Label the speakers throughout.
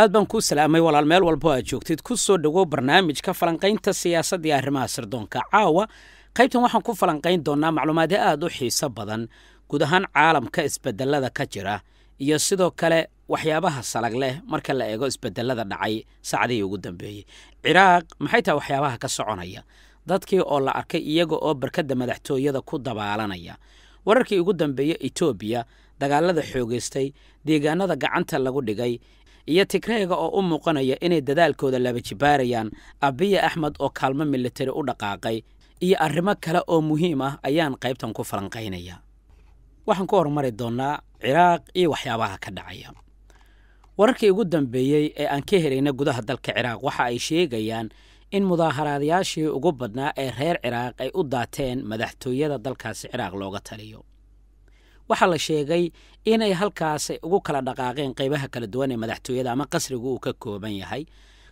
Speaker 1: aad baan kuu salaamay walaal meel walbo aad joogtid. Ku soo dhowow barnaamijka falanqaynta siyaasadda iyo arrimaha sirdoonka. Caawa qaybtan waxaan ku falanqayn doonnaa macluumaadyo aad u xiiso badan guud ahaan caalamka isbedelada ka jira iyo sidoo kale waxyaabaha salag leh marka la eego isbedelada dhacay saacdihii ugu dambeeyey ciraaq maxay tahay waxyaabaha ka soconaya? Dadkii oo la arkay iyaga oo barkadda madaxtooyada ku dabaalanaya. Wararkii ugu dambeeyey etoobiya dagaalada xoogaystay deegaanada gacanta lagu dhigay iyo tigreega oo u muuqanaya inay dadaalkooda laba jibaarayaan abiya axmed oo kaalmo militari u dhaqaaqay iyo arrimo kale oo muhiim ah ayaan qaybtan ku falanqaynaya waxaan ku horumari doonnaa ciraaq iyo waxyaabaha ka dhacaya. Wararkii ugu dambeeyey ee aan ka helayna gudaha dalka ciraaq waxa ay sheegayaan in mudaaharaadayaashii ugu badnaa ee reer ciraaq ay u daateen madaxtooyada dalkaasi ciraaq looga taliyo waxaa la sheegay inay halkaas ugu kala dhaqaaqeen qaybaha kala duwan ee madaxtooyada ama qasrigu uu ka kooban yahay.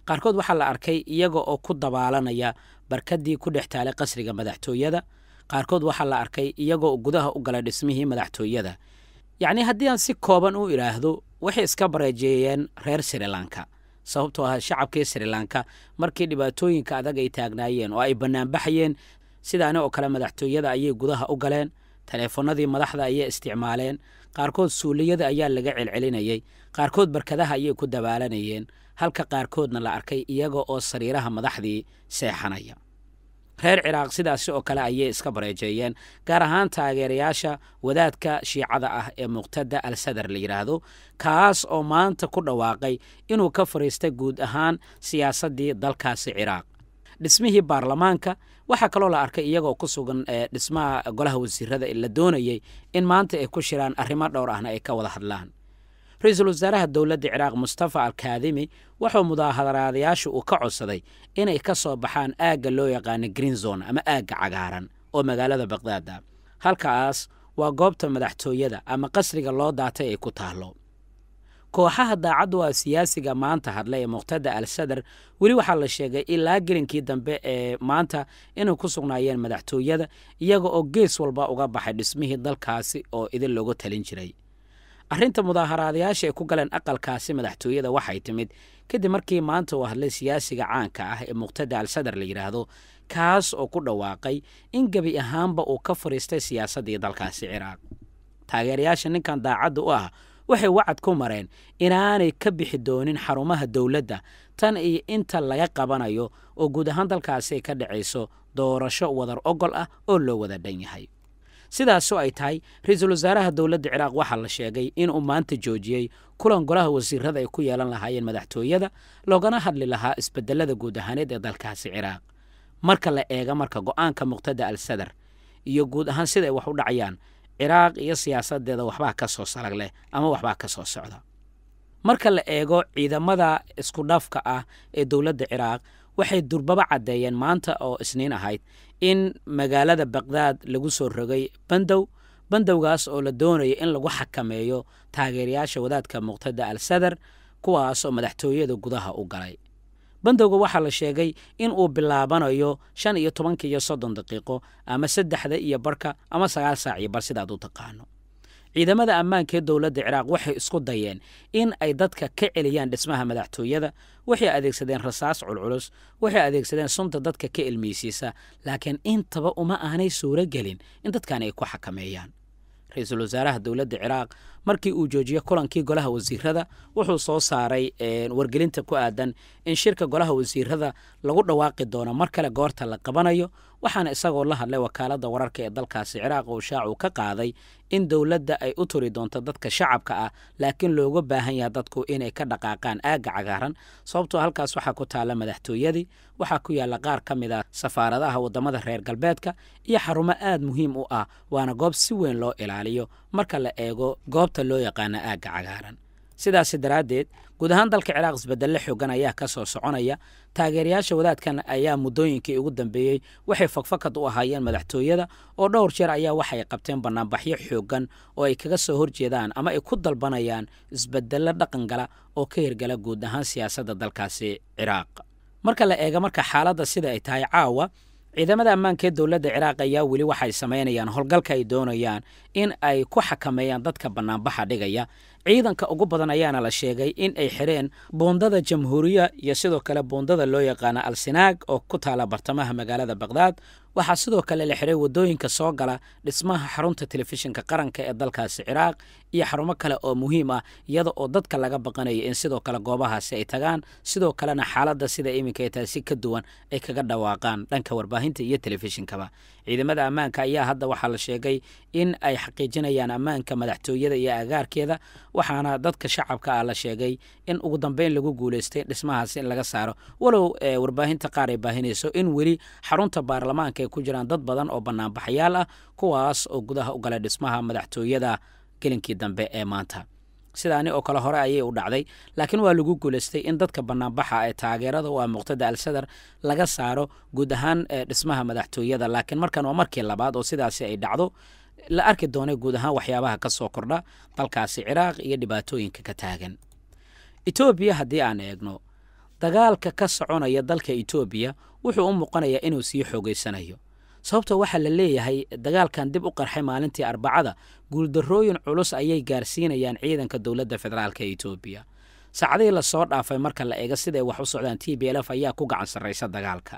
Speaker 1: Qaarkood waxaa la arkay iyaga oo ku dabaalanaya barkadii ku dhex taalay qasriga madaxtooyada. Qaarkood waxaa la arkay iyagoo gudaha u galay dhismihii madaxtooyada. Yacnii haddii aan si kooban u idhaahdo waxay iska bareejeeyeen reer srilanka sababtoo ah shacabkii srilanka markii dhibaatooyinka adag ay taagnaayeen oo ay bannaanbaxayeen sidaani oo kale madaxtooyada ayay gudaha u galeen taleefanadii madaxda ayay isticmaaleen. Qaarkood suuliyada ayaa laga celcelinayey qaarkood barkadaha ayay ku dabaalanayeen. Halka qaarkoodna la arkay iyaga oo sariiraha madaxdii seexanaya. Reer ciraaq sidaasi oo kale ayay iska bareejeeyeen. Gaar ahaan taageerayaasha wadaadka shiicada ah ee muqtada al sadar la yidhaahdo kaas oo maanta ku dhawaaqay inuu ka fadhiistay guud ahaan siyaasaddii dalkaasi ciraaq dhismihii baarlamaanka. Waxaa kaloo la arkay iyagoo ku sugan dhismaha golaha wasiirada la doonayey in maanta ay ku shiraan arrimo dhowr ahna ay ka wada hadlaan. Ra'iisul wasaaraha dowladda ciraaq mustafa alkaadimi wuxuu mudaaharaadayaasha uu ka codsaday inay ka soo baxaan aagga loo yaqaano green zone ama aagga cagaaran oo magaalada baqdaad ah halkaas waa goobta madaxtooyada ama qasriga loo daatay ay ku taallo kooxaha daacaddu waa siyaasiga maanta hadla ee muqtada al sadar weli waxaa la sheegay ilaa gelinkii dambe ee maanta inay ku sugnaayeen madaxtooyada iyaga oo gees walba uga baxay dhismihii dalkaasi oo idin looga talin jiray. Arrinta mudaaharaadayaasha ay ku galeen aqalkaasi madaxtooyada waxay timid kadib markii maanta uu hadlay siyaasiga caanka ah ee muqtada al sadar la yidhaahdo kaas oo ku dhawaaqay in gebi ahaanba uu ka fadhiistay siyaasaddii dalkaasi ciraaq. Taageerayaasha ninkan daacadda u ah waxay wacad ku mareen inaanay ka bixi doonin xarumaha dowladda. Tan iyo inta laga qabanayo oo guud ahaan dalkaasi ay ka dhacayso doorasho wadar ogol ah oo loo wada dhan yahay. Sidaasoo ay tahay ra'iisul wasaaraha dowladda ciraaq waxaa la sheegay inuu maanta joojiyey kulan golaha wasiirada ay ku yeelan lahaayeen madaxtooyada loogana hadli lahaa isbedelada guud ahaaneed ee dalkaasi ciraaq. Marka la eega marka go'aanka muqtada al sadar iyo guud ahaan sida ay wax u dhacayaan ciraaq iyo siyaasadeeda waxbaa ka soo salag leh ama waxbaa ka soo socda marka la eego ciidamada isku dhafka ah ee dowladda ciraaq waxay durbaba caddeeyeen maanta oo isniin ahayd in magaalada baqdaad lagu soo rogay bandow bandowgaas oo la doonaya in lagu xakameeyo taageerayaasha wadaadka muqtada al sadar kuwaas oo madaxtooyada gudaha u galay bandowga waxaa la sheegay in uu bilaabanayo shan iyo tobanka iyo soddon daqiiqo ama saddexda iyo barka ama sagaal saac iyo bar sidaad u taqaano. Ciidamada ammaanka ee dowladda ciraaq waxay isku dayeen in ay dadka ka celiyaan dhismaha madaxtooyada waxay adeegsadeen rasaas culculus waxay adeegsadeen sunta dadka ka ilmeysiisa laakiin intaba uma aanay suuro gelin in dadkan ay ku xakameeyaan. Ra'iisul wasaaraha dowladda ciraaq markii uu joojiyey kulankii golaha wasiirada wuxuu soo saaray wargelinta ku aadan in shirka golaha wasiirada lagu dhawaaqi doono mar kale goorta la qabanayo waxaana isagoo la hadlay wakaaladda wararka ee dalkaasi ciraaq uu shaacu ka qaaday in dowladda ay u turi doonto dadka shacabka ah laakiin looga baahan yaha dadku inay ka dhaqaaqaan aagga cagaaran. Sababtoo halkaas waxaa ku taalla madaxtooyadii waxaa ku yaalla qaar ka mid a safaaradaha waddamada reer galbeedka iyo xarumo aad muhiim u ah waana goob si weyn loo ilaaliyo. Marka la eego goobta loo yaqaana aagga cagaaran. Sidaasi daraaddeed guud ahaan dalka ciraaq isbedelle xoogan ayaa ka soo soconaya. Taageerayaasha wadaadkan ayaa muddooyinkii ugu dambeeyey. Waxay fakfakad u ahaayeen madaxtooyada oo dhowr jeer ayaa waxay qabteen bannaanbaxyo xoogan oo ay kaga soo horjeedaan ama ay ku dalbanayaan isbeddello dhaqan gala oo ka hirgala guud ahaan siyaasadda dalkaasi ciraaq. Marka la eega marka xaaladda sida ay tahay caawa ciidamada ammaanka ee dowladda ciraaq ayaa weli waxay samaynayaan howlgalka ay doonayaan in ay ku xakameeyaan dadka bannaanbaxa dhigaya. Ciidanka ugu badan ayaana la sheegay in ay xireen buundada jamhuuriya iyo sidoo kale buundada loo yaqaana alsinaag oo ku taala bartamaha magaalada baqhdaad waxaa sidoo kale la xiray waddooyinka soo gala dhismaha xarunta telefishinka qaranka ee dalkaasi ciraaq iyo xarumo kale oo muhiim ah iyada oo dadka laga baqanaya in sidoo kale goobahaasi ay tagaan. Sidoo kalena xaaladda sida iminka ay tahay si ka duwan ay kaga dhawaaqaan dhanka warbaahinta iyo telefishinkaba. Ciidamada ammaanka ayaa hadda waxaa la sheegay in ay xaqiijinayaan ammaanka madaxtooyada iyo agaarkeeda waxaana dadka shacabka ah la sheegay in ugu dambeyn lagu guulaystay dhismahaasi in laga saaro. Walow warbaahinta qaar ay baahinayso in weli xarunta baarlamaanka ay ku jiraan dad badan oo banaanbaxayaal ah kuwaas oo gudaha u galay dhismaha madaxtooyada gelinkii dambe ee maanta. Sidaani oo kale hore ayay u dhacday laakiin waa lagu guulaystay in dadka banaanbaxa ee taageerada u ah muqtada al sadar laga saaro guud ahaan dhismaha madaxtooyada. Laakiin markan waa markii labaad oo sidaasi ay dhacdo la arki doonay guud ahaan waxyaabaha ka kordha dalkaasi ciraaq iyo dhibaatooyinka ka taagan. Etoobiya haddii aan eegno dagaalka ka soconaya dalka etoobiya wuxuu u muuqanayaa inuu sii xoogeysanayo sababtoo waxaa la leeyahay dagaalkan dib u qarxay maalintii arbacada guuldarrooyin culus ayay gaarsiinayaan ciidanka dowladda federaalk ee etoobiya saacadihii la soo dhaafay marka la eega siday wax u socdaan t b lf ayaa ku gacan sarraysa dagaalka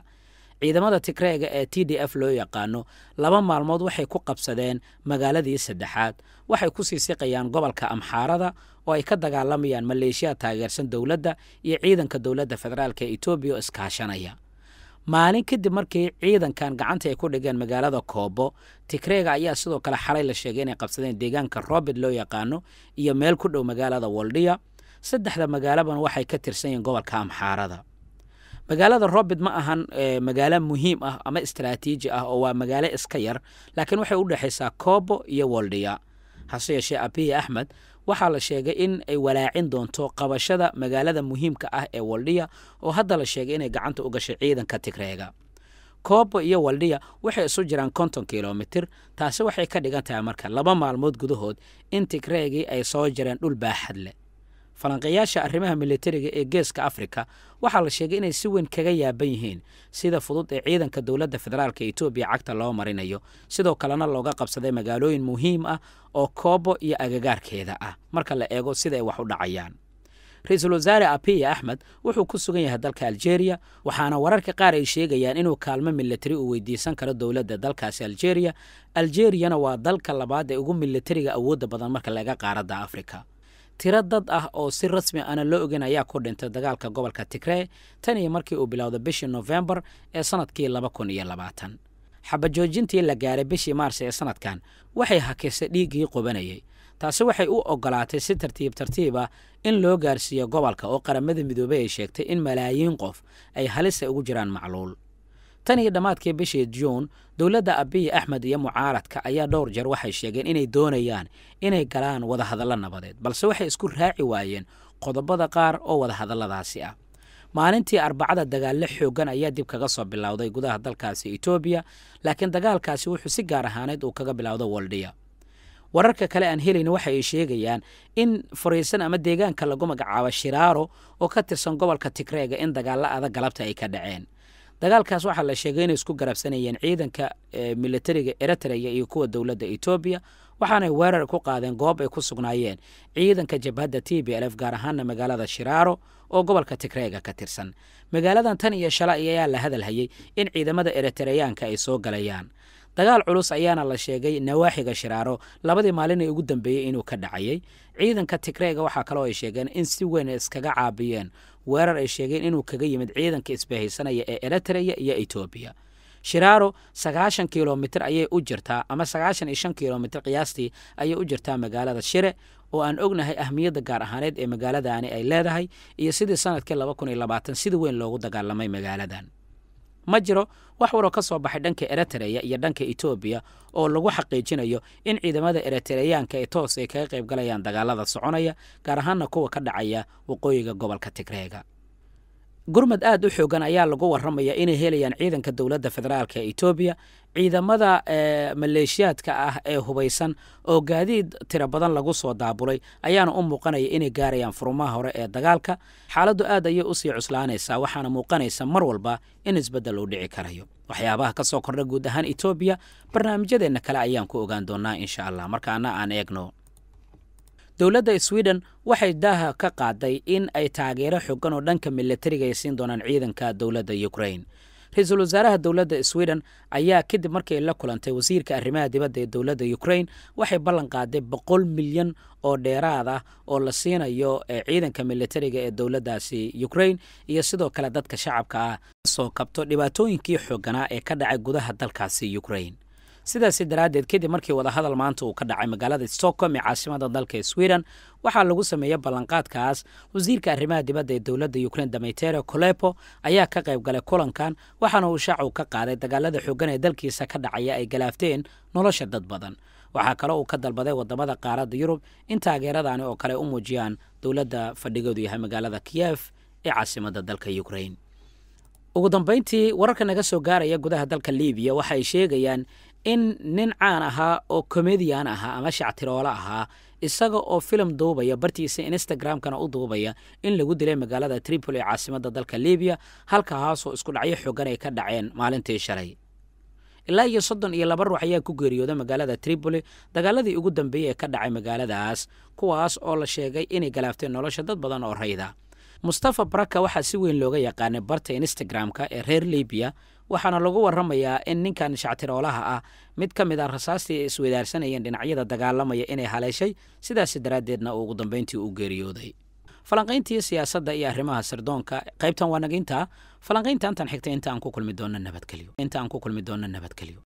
Speaker 1: ciidamada tigreega ee t d f loo yaqaano laba maalmood waxay ku qabsadeen magaaladii saddexaad. Waxay ku sii siqayaan gobolka amxaarada oo ay ka dagaalamayaan maleeshiya taageersan dowladda iyo ciidanka dowladda federaalk ee etoobiya oo iskaashanaya. Maalin kadib markii ciidankan gacanta ay ku dhigeen magaalada koobo tigreega ayaa sidoo kale xalay la sheegay inay qabsadeen deegaanka robert loo yaqaano iyo meel ku dhow magaalada woldhiya saddexda magaalaban waxay ka tirsan yihiin gobolka amxaarada magaalada robert ma ahan magaalo muhiim ah ama istaraatiiji ah oo waa magaalo iska yar laakiin waxay u dhexaysaa koobo iyo woldhiya hase yeeshee abiy axmed waxaa la sheegay in ay walaacin doonto qabashada magaalada muhiimka ah ee waldhiya oo hadda la sheegay inay gacanta u gashay ciidanka tigreega. Koobo iyo waldhiya waxay isu jiraan konton kilomitir taasi waxay ka dhigan tahay marka laba maalmood gudahood in tigreegii ay soo jireen dhul baaxad leh falanqayaasha arrimaha militariga ee geeska afrika waxaa la sheegay inay si weyn kaga yaaban yihiin sida fudud ee ciidanka dowladda federaalk etoobiya cagta loo marinayo. Sidoo kalena looga qabsaday magaalooyin muhiim ah oo koobo iyo agagaarkeeda ah. Marka la eego sida ay wax u dhacayaan ra'iisul wasaare abiy axmed wuxuu ku sugan yahay dalka aljeeriya waxaana wararka qaar ay sheegayaan inuu kaalmo militari uu weydiisan karo dowladda dalkaasi aljeeriya aljeriyana waa dalka labaad ee ugu militariga awoodda badan marka laga qaaradda afrika tiro dad ah oo si rasmi ana loo ogeyn ayaa ku dhintay dagaalka gobolka tigree tan iyo markii uu bilowday bishii nofembar ee sannadkii laba kun iyo labaatan. Xabajoojintii la gaaray bishii maars ee sannadkan waxay hakisay dhiiggii qubanayay taasi waxay u ogolaatay si tartiib tartiib ah in loo gaarsiiyo gobolka oo qaramada midoobey ay sheegtay in malaayiin qof ay halisa ugu jiraan macluul tan iyo dhammaadkii bishii juun dowladda abiy axmed iyo mucaaradka ayaa dhowr jeer waxay sheegeen inay doonayaan inay galaan wadahadallo nabadeed balse waxay isku raaci waayeen qodobada qaar oo wadahadalladaasi ah. Maalintii arbacada dagaallo xooggan ayaa dib kaga soo bilowday gudaha dalkaasi etoobiya laakiin dagaalkaasi wuxuu si gaar ahaaneed uu kaga bilowdo woldhiya wararka kale aan helayna waxa ay sheegayaan in fariisan ama deegaanka lagu magacaabo shiraaro oo ka tirsan gobolka tigreega in dagaallo adag galabta ay ka dhaceen dagaalkaas waxaa la sheegay inay isku garabsanayeen ciidanka militariga eritrea iyo kuwa dowladda etoobiya waxaanay weerar ku qaadeen goob ay ku sugnaayeen ciidanka jabhadda t b lf gaar ahaana magaalada shiraaro oo gobolka tigreega ka tirsan. Magaaladan tan iyo shalay ayaa la hadalhayay in ciidamada eritareyaanka ay soo galayaan dagaal culus ayaana la sheegay nawaaxiga shiraaro. Labadii maalin ee ugu dambeeyey inuu ka dhacayay. Ciidanka tigreega waxaa kaloo ay sheegeen in si weyn iskaga caabiyeen. Weerar ay sheegeen inuu kaga yimid ciidanka isbahaysanaya ee eritrea iyo etoobiya. Shiraaro sagaashan kilomitir ayay u jirtaa ama sagaashan iyo shan kilomitir qiyaastii ayay u jirtaa magaalada shire oo aan ognahay ahmiyadda gaar ahaaneed ee magaaladaani ay leedahay iyo sidii sannadkii laba kun iyo labaatan sida weyn loogu dagaalamay magaaladan ma jiro wax waroo ka soo baxay dhanka eritrea iyo dhanka etoobiya oo lagu xaqiijinayo in ciidamada eritareyaanka ee toos ay kaga qayb galayaan dagaalada soconaya gaar ahaana kuwa ka dhacaya waqooyiga gobolka tigreega gurmad aad u xoogan ayaa lagu waramaya inay helayaan ciidanka dowladda federaalk ee etoobiya ciidamada maleeshiyaadka ah ee hubaysan oo gaadiid tiro badan lagu soo daabulay. Ayaana u muuqanaya inay gaarayaan furumaha hore ee dagaalka. Xaaladdu aad ayay u sii cuslaanaysaa waxaana muuqanaysa mar walba in isbeddel uu dhici karayo. Waxyaabaha ka soo kordha guud ahaan etoobiya barnaamijyadeenna kale ayaan ku ogaan doonaa insha allah. Markaana aan eegno dowladda sweden waxay daaha ka qaaday in ay taageero xogan oo dhanka milatariga ay siin doonaan ciidanka dowladda ukrain ra'iisul wasaaraha dowladda sweden ayaa kadib markii la kulantay wasiirka arrimaha dibadda ee dowladda ukrain waxay ballan qaaday boqol milyan oo dheeraad ah oo la siinayo ciidanka milatariga ee dowladdaasi ukrain iyo sidoo kale dadka shacabka ah soo kabto dhibaatooyinkii xooganaa ee ka dhacay gudaha dalkaasi ukrain sidaasi daraaddeed kadib markii wadahadal maanta uu ka dhacay magaalada stockholm ee caasimada dalka sweden waxaa lagu sameeyey ballanqaadkaas. Wasiirka arrimaha dibadda ee dowladda ukrain damaytero colepo ayaa ka qayb galay kulankan waxaana uu shaacu ka qaaday dagaalada xoogan ee dalkiisa ka dhacaya ay galaafteen nolosha dad badan. Waxaa kale uu ka dalbaday waddamada qaaradda yurub in taageeradaani oo kale u muujiyaan dowladda fadhigoodu yahay magaalada kiyef ee caasimada dalka ukrain ugu dambayntii wararka naga soo gaaraya gudaha dalka libiya waxa ay sheegayaan in nin caan ahaa oo komediyan ahaa ama shactiroolo ahaa isaga oo filim duubaya bartiisa instagram-kana u duubaya in lagu dilay magaalada tripoli ee caasimada dalka libiya halkahaasoo isku dhacyo xoogan ay ka dhaceen maalintii shalay. Ilaa iyo soddon iyo laba ruux ayaa ku geeriyooda magaalada tripoli dagaaladii ugu dambeeyey ee ka dhacay magaaladaas kuwaas oo la sheegay inay galaafteen nolosha dad badan oo rayda. Mustafa baraka waxaa si weyn looga yaqaanay barta instagram-ka ee reer libiya waxaana lagu warramayaa in ninkan shactiroolaha ah mid ka mid a rasaastii ay isweydaarsanayeen dhinacyada dagaalamaya inay haleeshay sidaas daraaddeedna uu ugu dambayntii u geeriyooday. Falanqayntii siyaasadda iyo arrimaha sirdoonka qaybtan waa naginta falanqaynta intaan xigtay inta aan ku kulmi doona nabadgelyo